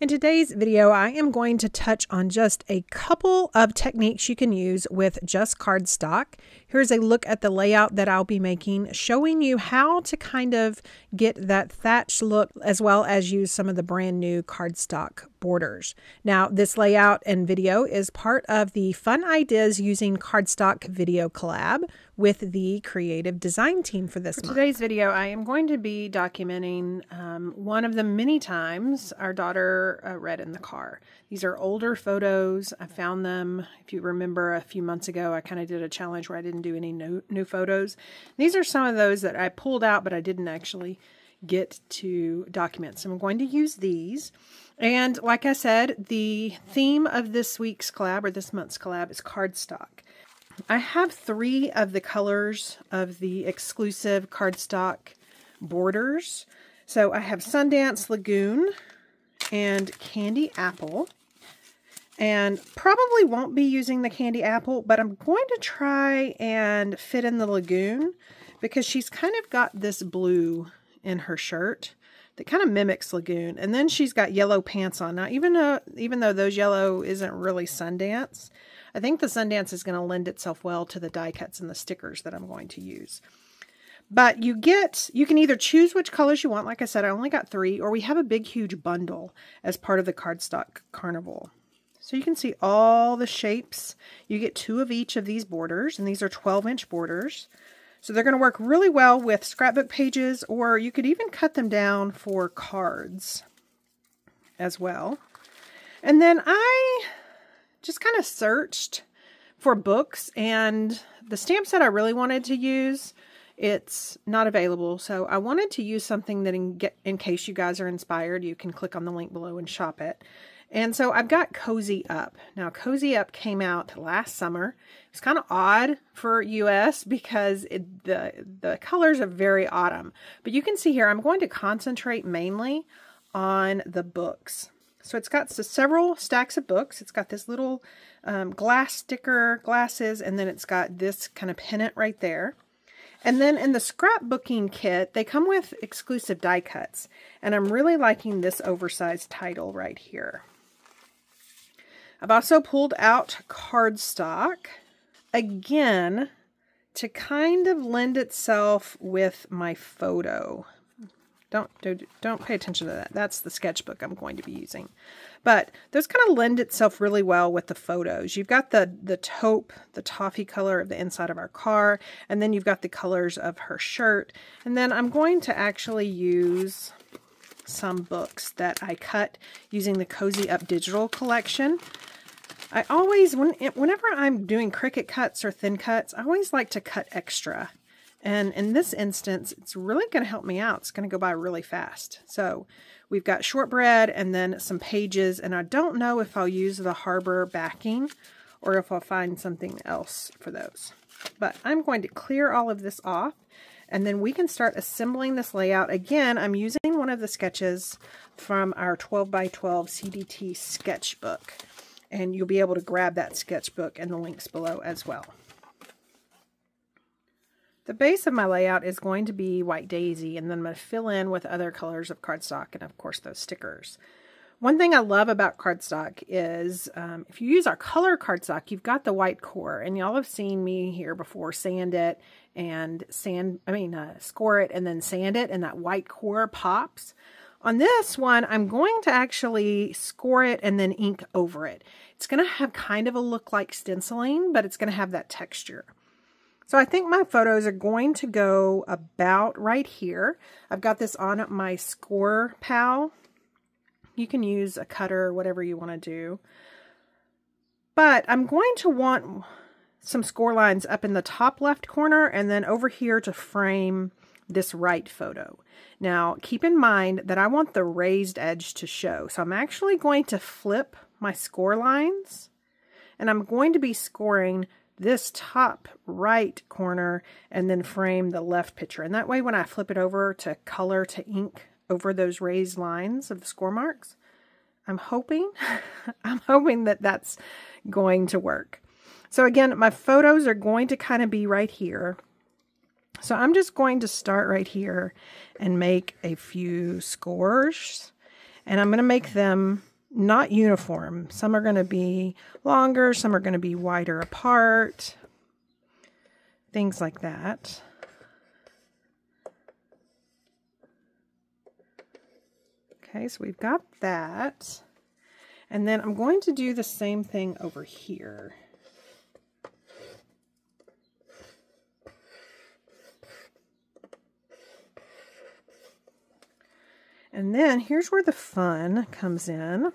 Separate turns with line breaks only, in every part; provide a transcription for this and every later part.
In today's video, I am going to touch on just a couple of techniques you can use with just cardstock. Here's a look at the layout that I'll be making, showing you how to kind of get that thatch look as well as use some of the brand new cardstock borders. Now, this layout and video is part of the Fun Ideas Using Cardstock video collab with the creative design team for this for today's video, I am going to be documenting um, one of the many times our daughter uh, read in the car. These are older photos. I found them, if you remember, a few months ago. I kind of did a challenge where I didn't do any new, new photos. These are some of those that I pulled out, but I didn't actually get to document. So I'm going to use these. And like I said, the theme of this week's collab or this month's collab is cardstock. I have three of the colors of the exclusive cardstock borders. So I have Sundance Lagoon and Candy Apple. And probably won't be using the Candy Apple, but I'm going to try and fit in the Lagoon because she's kind of got this blue in her shirt that kind of mimics Lagoon. And then she's got yellow pants on. Now, even though, even though those yellow isn't really Sundance, I think the Sundance is going to lend itself well to the die cuts and the stickers that I'm going to use. But you get, you can either choose which colors you want. Like I said, I only got three, or we have a big, huge bundle as part of the Cardstock Carnival. So you can see all the shapes. You get two of each of these borders, and these are 12-inch borders. So they're going to work really well with scrapbook pages, or you could even cut them down for cards as well. And then I just kind of searched for books and the stamp set I really wanted to use it's not available so I wanted to use something that in, get, in case you guys are inspired you can click on the link below and shop it and so I've got Cozy Up. Now, Cozy Up came out last summer. It's kind of odd for US because it, the, the colors are very autumn. But you can see here, I'm going to concentrate mainly on the books. So it's got several stacks of books. It's got this little um, glass sticker glasses, and then it's got this kind of pennant right there. And then in the scrapbooking kit, they come with exclusive die cuts. And I'm really liking this oversized title right here. I've also pulled out cardstock, again, to kind of lend itself with my photo. Don't, don't, don't pay attention to that. That's the sketchbook I'm going to be using. But those kind of lend itself really well with the photos. You've got the, the taupe, the toffee color of the inside of our car, and then you've got the colors of her shirt. And then I'm going to actually use some books that I cut using the Cozy Up Digital Collection. I always, when, whenever I'm doing Cricut cuts or thin cuts, I always like to cut extra. And in this instance, it's really going to help me out. It's going to go by really fast. So we've got shortbread and then some pages. And I don't know if I'll use the Harbor backing or if I'll find something else for those. But I'm going to clear all of this off and then we can start assembling this layout. Again, I'm using one of the sketches from our 12 by 12 CDT sketchbook. And you'll be able to grab that sketchbook and the links below as well. The base of my layout is going to be White Daisy, and then I'm going to fill in with other colors of cardstock and, of course, those stickers. One thing I love about cardstock is um, if you use our color cardstock, you've got the white core, and y'all have seen me here before sand it and sand, I mean, uh, score it and then sand it, and that white core pops. On this one, I'm going to actually score it and then ink over it. It's going to have kind of a look like stenciling, but it's going to have that texture. So I think my photos are going to go about right here. I've got this on my Scor-Pal. You can use a cutter whatever you want to do. But I'm going to want some score lines up in the top left corner and then over here to frame this right photo. Now, keep in mind that I want the raised edge to show. So I'm actually going to flip my score lines and I'm going to be scoring this top right corner and then frame the left picture. And that way when I flip it over to color to ink over those raised lines of the score marks, I'm hoping, I'm hoping that that's going to work. So again, my photos are going to kind of be right here. So I'm just going to start right here and make a few scores. And I'm going to make them not uniform. Some are going to be longer, some are going to be wider apart, things like that. Okay, so we've got that. And then I'm going to do the same thing over here. And then here's where the fun comes in.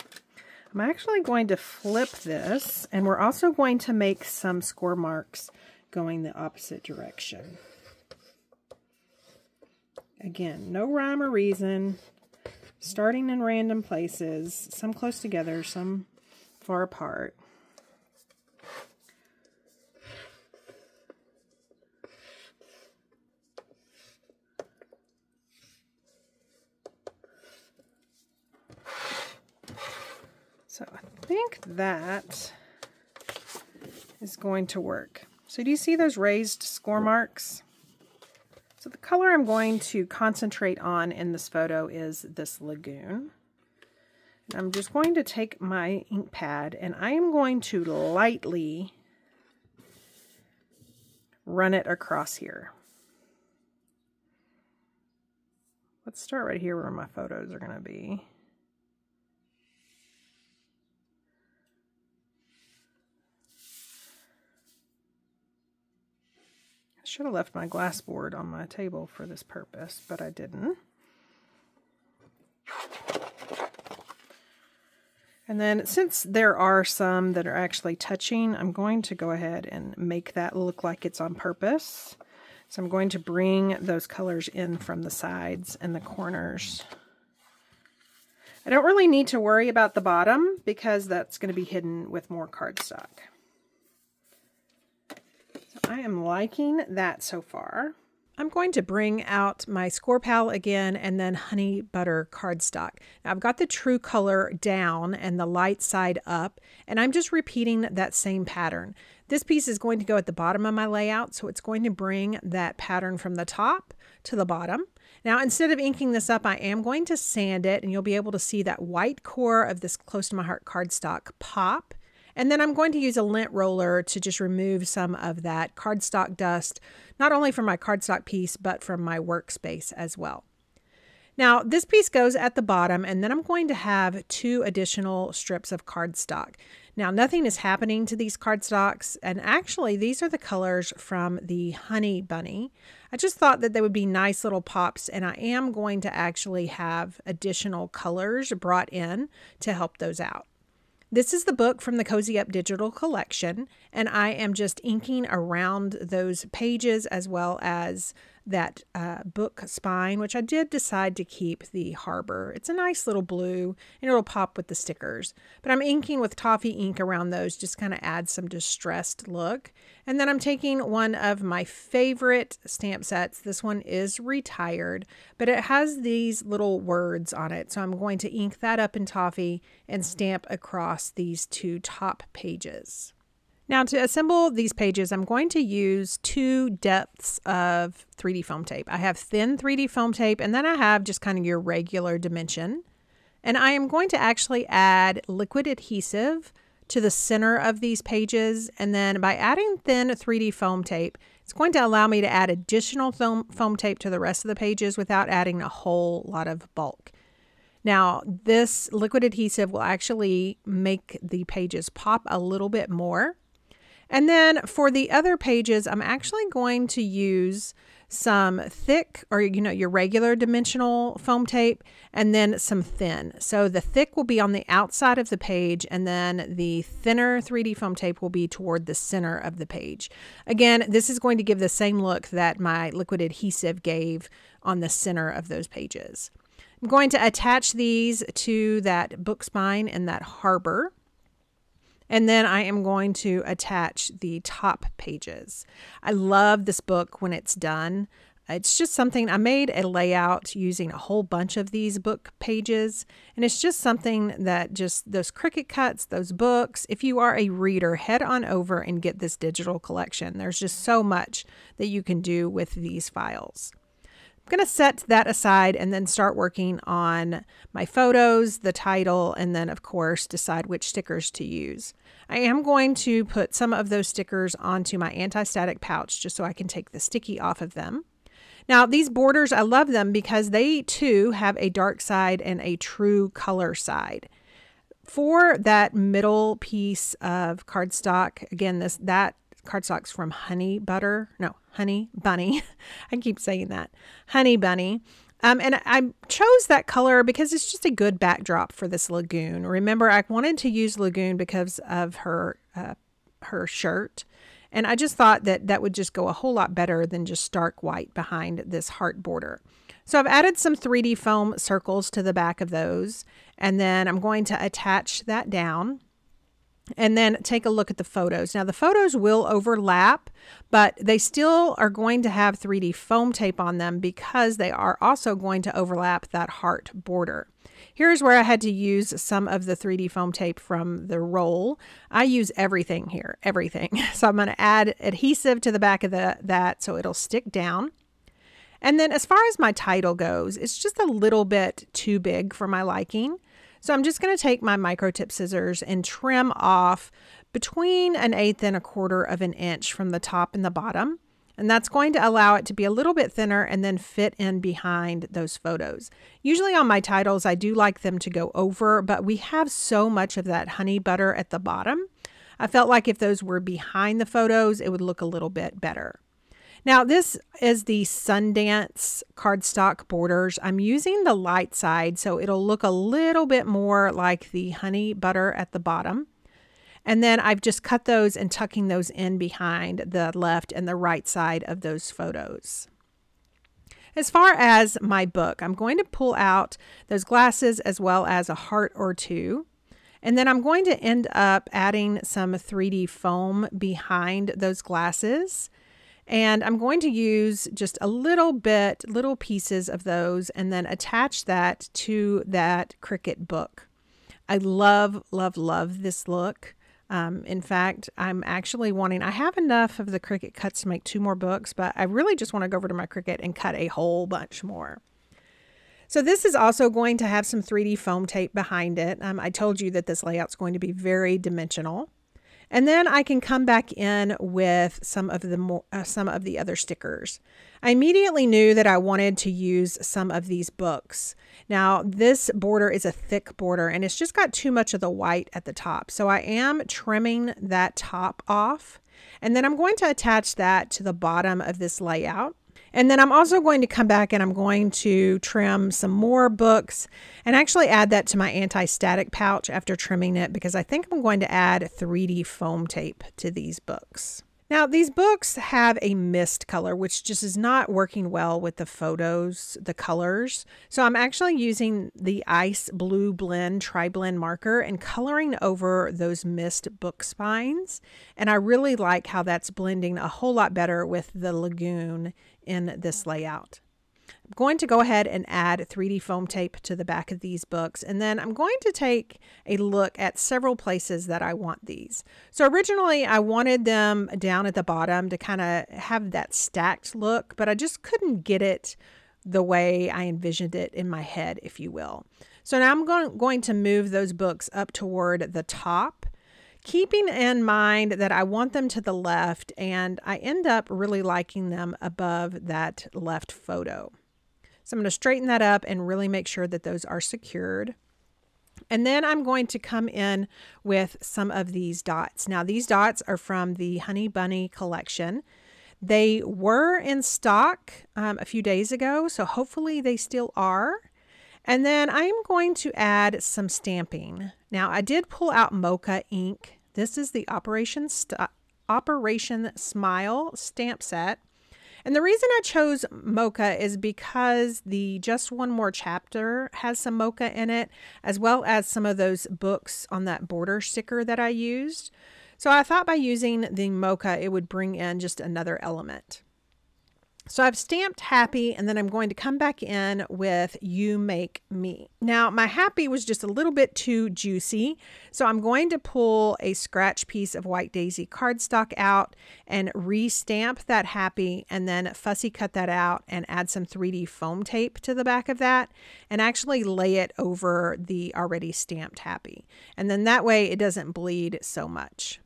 I'm actually going to flip this, and we're also going to make some score marks going the opposite direction. Again, no rhyme or reason, starting in random places, some close together, some far apart. So I think that is going to work. So do you see those raised score marks? So the color I'm going to concentrate on in this photo is this lagoon. And I'm just going to take my ink pad and I am going to lightly run it across here. Let's start right here where my photos are going to be. Should have left my glass board on my table for this purpose, but I didn't. And then since there are some that are actually touching, I'm going to go ahead and make that look like it's on purpose. So I'm going to bring those colors in from the sides and the corners. I don't really need to worry about the bottom because that's going to be hidden with more cardstock. I am liking that so far. I'm going to bring out my Scor-Pal again and then Honey Butter cardstock. Now I've got the true color down and the light side up, and I'm just repeating that same pattern. This piece is going to go at the bottom of my layout, so it's going to bring that pattern from the top to the bottom. Now, instead of inking this up, I am going to sand it, and you'll be able to see that white core of this Close to My Heart cardstock pop. And then I'm going to use a lint roller to just remove some of that cardstock dust, not only from my cardstock piece, but from my workspace as well. Now, this piece goes at the bottom, and then I'm going to have two additional strips of cardstock. Now, nothing is happening to these cardstocks, and actually, these are the colors from the Honey Bunny. I just thought that they would be nice little pops, and I am going to actually have additional colors brought in to help those out. This is the book from the Cozy Up Digital Collection, and I am just inking around those pages as well as that uh, book spine, which I did decide to keep the harbor. It's a nice little blue and it'll pop with the stickers. But I'm inking with toffee ink around those, just kind of add some distressed look. And then I'm taking one of my favorite stamp sets. This one is retired, but it has these little words on it. So I'm going to ink that up in toffee and stamp across these two top pages. Now to assemble these pages, I'm going to use two depths of 3D foam tape. I have thin 3D foam tape and then I have just kind of your regular dimension. And I am going to actually add liquid adhesive to the center of these pages. And then by adding thin 3D foam tape, it's going to allow me to add additional foam, foam tape to the rest of the pages without adding a whole lot of bulk. Now, this liquid adhesive will actually make the pages pop a little bit more. And then for the other pages, I'm actually going to use some thick or you know your regular dimensional foam tape and then some thin. So the thick will be on the outside of the page and then the thinner 3D foam tape will be toward the center of the page. Again, this is going to give the same look that my liquid adhesive gave on the center of those pages. I'm going to attach these to that book spine and that harbor. And then I am going to attach the top pages. I love this book when it's done. It's just something I made a layout using a whole bunch of these book pages. And it's just something that just those Cricut cuts, those books, if you are a reader, head on over and get this digital collection. There's just so much that you can do with these files. I'm going to set that aside and then start working on my photos, the title, and then, of course, decide which stickers to use. I am going to put some of those stickers onto my anti-static pouch just so I can take the sticky off of them. Now, these borders, I love them because they too have a dark side and a true color side. For that middle piece of cardstock, again, this that cardstock's from Honey Butter. No, Honey Bunny. I keep saying that. Honey Bunny. Um, and I chose that color because it's just a good backdrop for this lagoon. Remember, I wanted to use lagoon because of her uh, her shirt. And I just thought that that would just go a whole lot better than just stark white behind this heart border. So I've added some 3D foam circles to the back of those. And then I'm going to attach that down and then take a look at the photos. Now the photos will overlap, but they still are going to have 3D foam tape on them because they are also going to overlap that heart border. Here's where I had to use some of the 3D foam tape from the roll. I use everything here, everything. So I'm going to add adhesive to the back of the, that so it'll stick down. And then as far as my title goes, it's just a little bit too big for my liking. So I'm just going to take my micro tip scissors and trim off between an eighth and a quarter of an inch from the top and the bottom. And that's going to allow it to be a little bit thinner and then fit in behind those photos. Usually on my titles, I do like them to go over, but we have so much of that honey butter at the bottom. I felt like if those were behind the photos, it would look a little bit better. Now this is the Sundance cardstock borders. I'm using the light side so it'll look a little bit more like the honey butter at the bottom. And then I've just cut those and tucking those in behind the left and the right side of those photos. As far as my book, I'm going to pull out those glasses as well as a heart or two. And then I'm going to end up adding some 3D foam behind those glasses. And I'm going to use just a little bit, little pieces of those, and then attach that to that Cricut book. I love, love, love this look. Um, in fact, I'm actually wanting, I have enough of the Cricut cuts to make two more books, but I really just want to go over to my Cricut and cut a whole bunch more. So this is also going to have some 3D foam tape behind it. Um, I told you that this layout's going to be very dimensional. And then I can come back in with some of the more, uh, some of the other stickers. I immediately knew that I wanted to use some of these books. Now this border is a thick border and it's just got too much of the white at the top. So I am trimming that top off and then I'm going to attach that to the bottom of this layout. And then I'm also going to come back and I'm going to trim some more books and actually add that to my anti-static pouch after trimming it because I think I'm going to add 3D foam tape to these books. Now, these books have a mist color, which just is not working well with the photos, the colors. So I'm actually using the Ice Blue Blend Tri-Blend marker and coloring over those mist book spines. And I really like how that's blending a whole lot better with the lagoon in this layout. I'm going to go ahead and add 3D foam tape to the back of these books and then I'm going to take a look at several places that I want these. So originally I wanted them down at the bottom to kind of have that stacked look but I just couldn't get it the way I envisioned it in my head if you will. So now I'm going, going to move those books up toward the top keeping in mind that I want them to the left and I end up really liking them above that left photo. So I'm going to straighten that up and really make sure that those are secured. And then I'm going to come in with some of these dots. Now these dots are from the Honey Bunny collection. They were in stock um, a few days ago, so hopefully they still are. And then I'm going to add some stamping. Now I did pull out Mocha ink. This is the Operation, St Operation Smile stamp set. And the reason I chose Mocha is because the Just One More Chapter has some Mocha in it, as well as some of those books on that border sticker that I used. So I thought by using the Mocha, it would bring in just another element. So I've stamped happy and then I'm going to come back in with you make me. Now my happy was just a little bit too juicy. So I'm going to pull a scratch piece of white daisy cardstock out and restamp that happy and then fussy cut that out and add some 3D foam tape to the back of that and actually lay it over the already stamped happy. And then that way it doesn't bleed so much.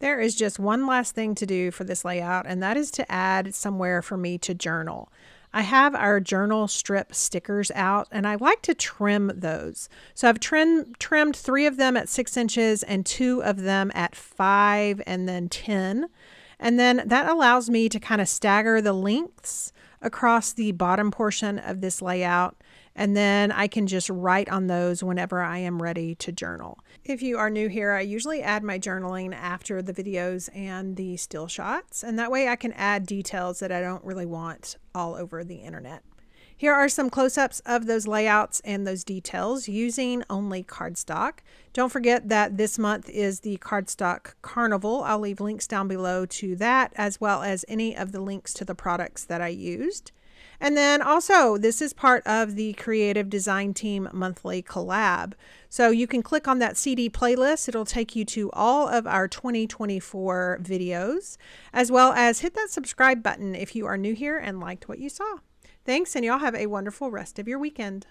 There is just one last thing to do for this layout, and that is to add somewhere for me to journal. I have our journal strip stickers out and I like to trim those. So I've trim, trimmed three of them at six inches and two of them at five and then 10. And then that allows me to kind of stagger the lengths across the bottom portion of this layout and then I can just write on those whenever I am ready to journal. If you are new here, I usually add my journaling after the videos and the still shots, and that way I can add details that I don't really want all over the internet. Here are some close-ups of those layouts and those details using only cardstock. Don't forget that this month is the Cardstock Carnival. I'll leave links down below to that as well as any of the links to the products that I used. And then also, this is part of the Creative Design Team monthly collab. So you can click on that CDT playlist. It'll take you to all of our 2024 videos, as well as hit that subscribe button if you are new here and liked what you saw. Thanks, and y'all have a wonderful rest of your weekend.